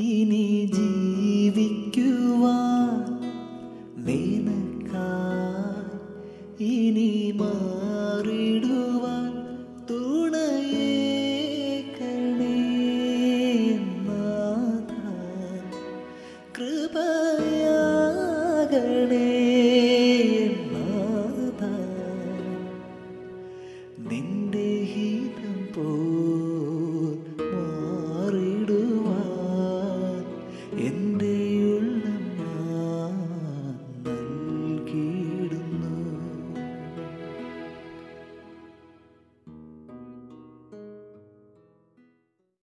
ഇനി ജീവിക്കുവാൻ. നിനക്കായി ഇനി മാറിടുവാൻ തുണയേ കണേനാഥ കൃപയാകണേ നാഥ നിന്ന